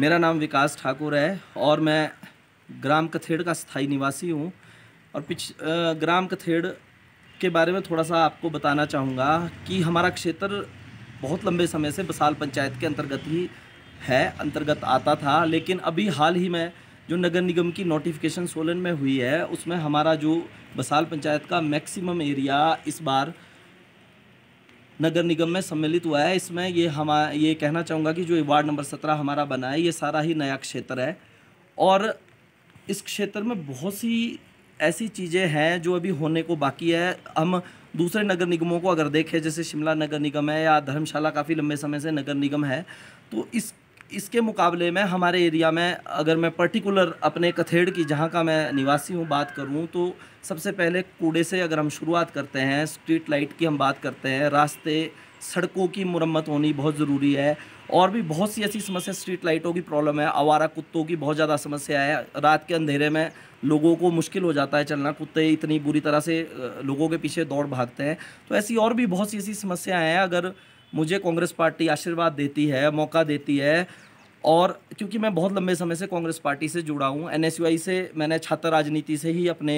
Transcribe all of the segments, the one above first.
मेरा नाम विकास ठाकुर है और मैं ग्राम कथेड़ का स्थायी निवासी हूँ। और पिछ ग्राम कथेड़ के बारे में थोड़ा सा आपको बताना चाहूँगा कि हमारा क्षेत्र बहुत लंबे समय से बसाल पंचायत के अंतर्गत ही है, अंतर्गत आता था। लेकिन अभी हाल ही में जो नगर निगम की नोटिफिकेशन सोलन में हुई है, उसमें हमारा जो बसाल पंचायत का मैक्सिमम एरिया इस बार नगर निगम में सम्मिलित हुआ है। इसमें ये हम, ये कहना चाहूँगा कि जो वार्ड नंबर सत्रह हमारा बना है, ये सारा ही नया क्षेत्र है। और इस क्षेत्र में बहुत सी ऐसी चीज़ें हैं जो अभी होने को बाकी है। हम दूसरे नगर निगमों को अगर देखें, जैसे शिमला नगर निगम है या धर्मशाला काफ़ी लंबे समय से नगर निगम है तो इस इसके मुकाबले में हमारे एरिया में अगर मैं पर्टिकुलर अपने कथेड़ की, जहाँ का मैं निवासी हूँ, बात करूँ तो सबसे पहले कूड़े से अगर हम शुरुआत करते हैं स्ट्रीट लाइट की हम बात करते हैं, रास्ते, सड़कों की मुरम्मत होनी बहुत ज़रूरी है। और भी बहुत सी ऐसी समस्या स्ट्रीट लाइटों की प्रॉब्लम है, आवारा कुत्तों की बहुत ज़्यादा समस्या है। रात के अंधेरे में लोगों को मुश्किल हो जाता है चलना, कुत्ते इतनी बुरी तरह से लोगों के पीछे दौड़ भागते हैं। तो ऐसी और भी बहुत सी ऐसी समस्याएँ हैं, अगर मुझे कांग्रेस पार्टी आशीर्वाद देती है, मौका देती है और क्योंकि मैं बहुत लंबे समय से कांग्रेस पार्टी से जुड़ा हूँ एनएसयूआई से मैंने छात्र राजनीति से ही अपने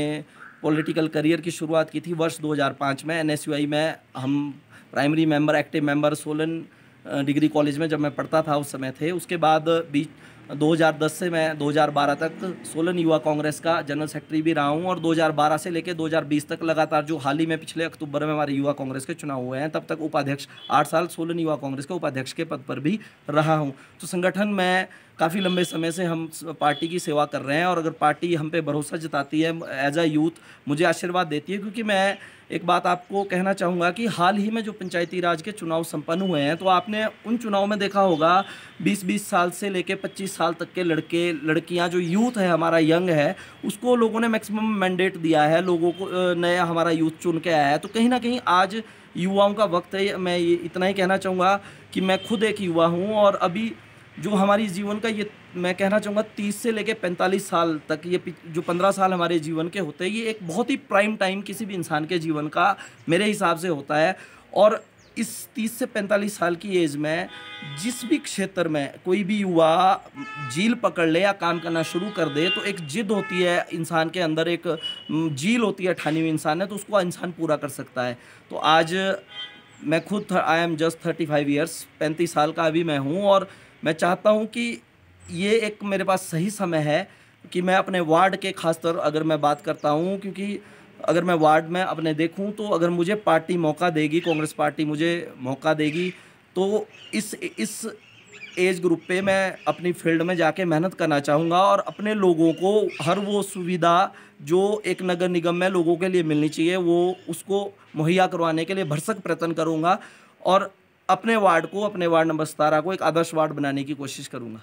पॉलिटिकल करियर की शुरुआत की थी। वर्ष 2005 में एनएसयूआई में हम primary member active member Solan degree college में जब मैं पढ़ता था उस समय थे। उसके बाद बीच 2010 से मैं 2012 तक सोलन युवा कांग्रेस का जनरल सेक्रेटरी भी रहा हूँ और 2012 से लेकर 2020 तक लगातार जो हाल ही में पिछले अक्टूबर में हमारे युवा कांग्रेस के चुनाव हुए हैं, तब तक उपाध्यक्ष, आठ साल सोलन युवा कांग्रेस के उपाध्यक्ष के पद पर भी रहा हूँ। तो संगठन में काफ़ी लंबे समय से हम पार्टी की सेवा कर रहे हैं और अगर पार्टी हम पे भरोसा जताती है एज अ यूथ मुझे आशीर्वाद देती है, क्योंकि मैं एक बात आपको कहना चाहूँगा कि हाल ही में जो पंचायती राज के चुनाव संपन्न हुए हैं तो आपने उन चुनाव में देखा होगा 20-20 साल से लेके 25 साल तक के लड़के, लड़कियाँ जो यूथ है, हमारा यंग है, उसको लोगों ने मैक्सिमम मैंडेट दिया है, लोगों को नया हमारा यूथ चुन के आया है। तो कहीं ना कहीं आज युवाओं का वक्त है, मैं ये इतना ही कहना चाहूँगा कि मैं खुद एक युवा हूँ और अभी जो हमारी जीवन का ये, मैं कहना चाहूँगा तीस से लेके पैंतालीस साल तक ये जो पंद्रह साल हमारे जीवन के होते हैं, ये एक बहुत ही प्राइम टाइम किसी भी इंसान के जीवन का मेरे हिसाब से होता है। और इस तीस से पैंतालीस साल की एज में जिस भी क्षेत्र में कोई भी युवा झील पकड़ ले या काम करना शुरू कर दे तो एक जिद होती है इंसान के अंदर, एक झील होती है ठानी हुई इंसान है तो उसको इंसान पूरा कर सकता है। तो आज मैं खुद I am just thirty five years पैंतीस साल का अभी मैं हूँ, और मैं चाहता हूँ कि ये एक मेरे पास सही समय है कि मैं अपने वार्ड के खासतौर, अगर मैं बात करता हूँ, क्योंकि अगर मैं वार्ड में अपने देखूँ तो अगर मुझे पार्टी मौका देगी, कांग्रेस पार्टी मुझे मौका देगी तो इस इस एज ग्रुप पे मैं अपनी फ़ील्ड में जाके मेहनत करना चाहूँगा और अपने लोगों को हर वो सुविधा जो एक नगर निगम में लोगों के लिए मिलनी चाहिए, वो उसको मुहैया करवाने के लिए भरसक प्रयत्न करूँगा और अपने वार्ड को, अपने वार्ड नंबर सतारह को एक आदर्श वार्ड बनाने की कोशिश करूँगा।